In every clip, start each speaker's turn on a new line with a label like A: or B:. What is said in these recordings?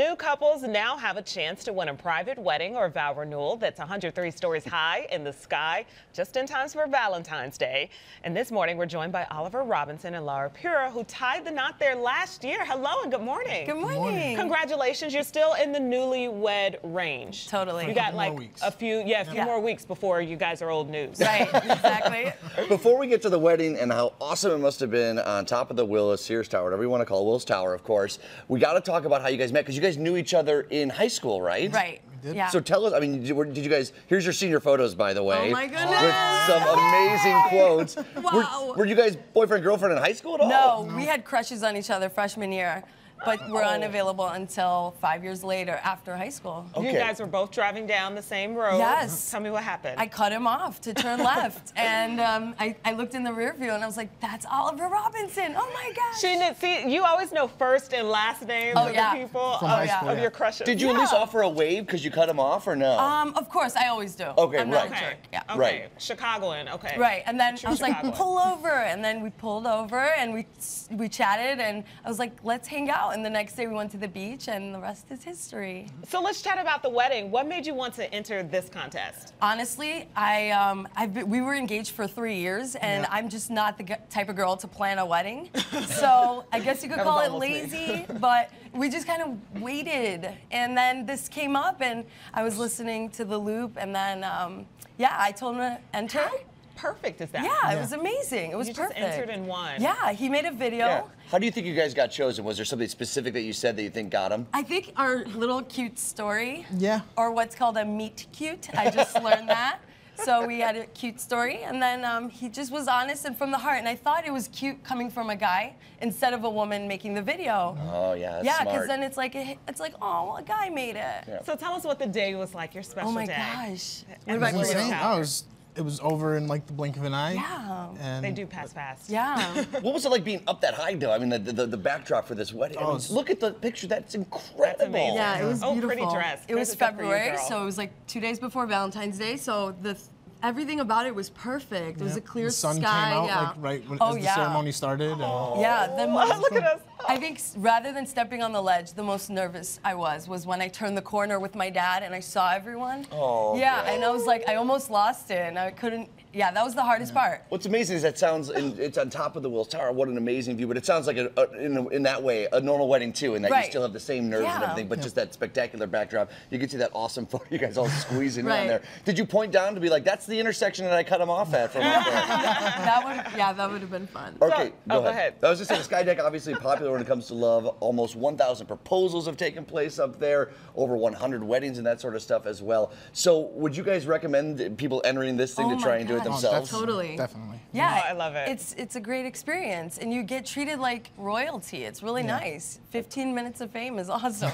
A: New couples now have a chance to win a private wedding or vow renewal that's 103 stories high in the sky, just in time for Valentine's Day. And this morning, we're joined by Oliver Robinson and Lara Pira, who tied the knot there last year. Hello and good morning.
B: Good morning.
A: Congratulations, you're still in the newlywed range.
B: Totally.
A: You got like a few, yeah, a few
B: Yeah.
A: more weeks before you guys are old news.
B: Right, exactly.
C: Before we get to the wedding and how awesome it must have been on top of the Willis Sears Tower, whatever you want to call it, Willis Tower, of course, we got to talk about how you guys met because you guys knew each other in high school, right?
B: Right. Yeah.
C: So tell us, I mean, did, you guys, here's your senior photos, by the way.
B: Oh my goodness.
C: With some amazing quotes.
B: Wow.
C: Were, were you guys boyfriend, girlfriend in high school at all?
B: no, we had crushes on each other freshman year, but we're unavailable until five years later after high school.
C: Okay.
A: You guys were both driving down the same road.
B: Yes.
A: Tell me what happened.
B: I cut him off to turn left, and um, I, I looked in the rear view and I was like, "That's Oliver Robinson! Oh my gosh!"
A: She didn't see. You always know first and last names
B: Oh,
A: of
B: yeah.
A: the people
D: From
A: of,
D: high school,
A: of
D: yeah.
A: your crushes.
C: Did you at least offer a wave because you cut him off or no?
B: Um, of course, I always do.
C: Okay,
B: I'm not a
C: right.
A: Okay.
B: jerk. Yeah.
A: Okay.
C: Right.
A: Chicagoan. Okay.
B: Right, and then
A: True
B: I was like, pull over, and then we pulled over, and we we chatted, and I was like, let's hang out. And the next day we went to the beach, and the rest is history.
A: So let's chat about the wedding. What made you want to enter this contest?
B: Honestly, I um, I've been, we were engaged for three years, and I'm just not the type of girl to plan a wedding. so I guess you could call it lazy, but we just kind of waited, and then this came up, and I was listening to the loop, and then um, yeah, I told him to enter.
A: Perfect is that?
B: Yeah, it was amazing. It was
A: You just
B: perfect.
A: entered and won.
B: Yeah, he made a video.
C: yeah. How do you think you guys got chosen? Was there something specific that you said that you think got him?
B: I think our little cute story.
D: Yeah.
B: Or what's called a meet cute. I just learned that. So we had a cute story, and then um, he just was honest and from the heart. And I thought it was cute coming from a guy instead of a woman making the video.
C: Oh, yeah, that's
B: yeah, because then it's like it's like oh, well, a guy made it.
C: Yeah.
A: So tell us what the day was like. Your special
B: Oh my
A: day.
B: gosh. What about
A: Willis
B: you?
D: insane. Oh, it was, it was over in like the blink of an eye.
B: Yeah.
D: And
A: They do pass fast.
B: Yeah.
C: What was it like being up that high, though? I mean, the, the, the backdrop for this wedding. I
D: Oh,
C: mean, look at the picture. That's incredible.
A: amazing.
B: Yeah, it was
A: Oh,
B: beautiful.
A: pretty dress.
B: It was
A: This is good for you,
B: February, so it was like two days before Valentine's Day. So the everything about it was perfect. It was a
D: Yep.
B: clear
D: the sun
B: sky.
D: came out
B: yeah.
D: like right when
B: oh,
D: as the
B: yeah.
D: ceremony started. and- oh.
B: Yeah, the most,
A: Look at us.
B: I think rather than stepping on the ledge, the most nervous I was was when I turned the corner with my dad and I saw everyone.
C: Oh,
B: yeah,
C: yeah.
B: and I was like, I almost lost it, and I couldn't. Yeah, that was the hardest part.
C: What's amazing is that sounds, and it's on top of the Willis Tower. What an amazing view! But it sounds like, a, a, in, a, in that way, a normal wedding too, in that you still have the same nerves and everything, but just that spectacular backdrop. You can see that awesome photo. You guys all squeezing in
B: Right.
C: there. Did you point down to be like, "That's the intersection that I cut him off at"? From up there?
B: that would, yeah, that would have been fun.
C: Okay,
A: oh, go ahead.
C: I was just saying, the Sky obviously popular when it comes to love. Almost 1,000 proposals have taken place up there. Over 100 weddings and that sort of stuff as well. So, would you guys recommend people entering this thing
B: Oh
C: to try and do it
B: gosh.
D: Oh,
C: themselves?
B: Totally.
D: Definitely.
B: Yeah,
A: Oh, I love it.
B: It's it's a great experience, and you get treated like royalty. It's really nice. 15 minutes of fame is awesome.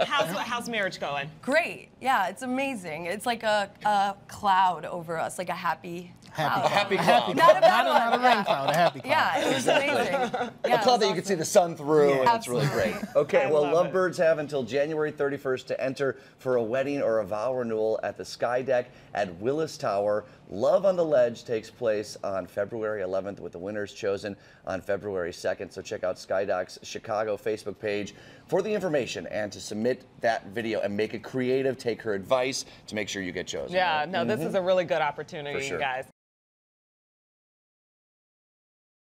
A: How's, how's marriage going?
B: Great. Yeah, it's amazing. It's like a, a cloud over us, like a happy.
D: Happy
B: cloud.
C: A happy cloud.
B: Not a bad
D: Not, a, not a
B: one.
D: rain cloud, a happy cloud.
B: Yeah, it was amazing. Yeah,
C: a cloud that you can see the sun through, and it's really great. Okay,
A: I
C: well,
A: love it.
C: lovebirds have until January 31st to enter for a wedding or a vow renewal at the Skydeck at Willis Tower. Love on the Ledge takes place on February 11th, with the winners chosen on February 2nd. So check out Skydeck's Chicago Facebook page for the information and to submit that video and make it creative. Take her advice to make sure you get chosen.
A: Yeah,
C: right?
A: no, this is mm-hmm. a really good opportunity,
C: For sure.
A: you guys.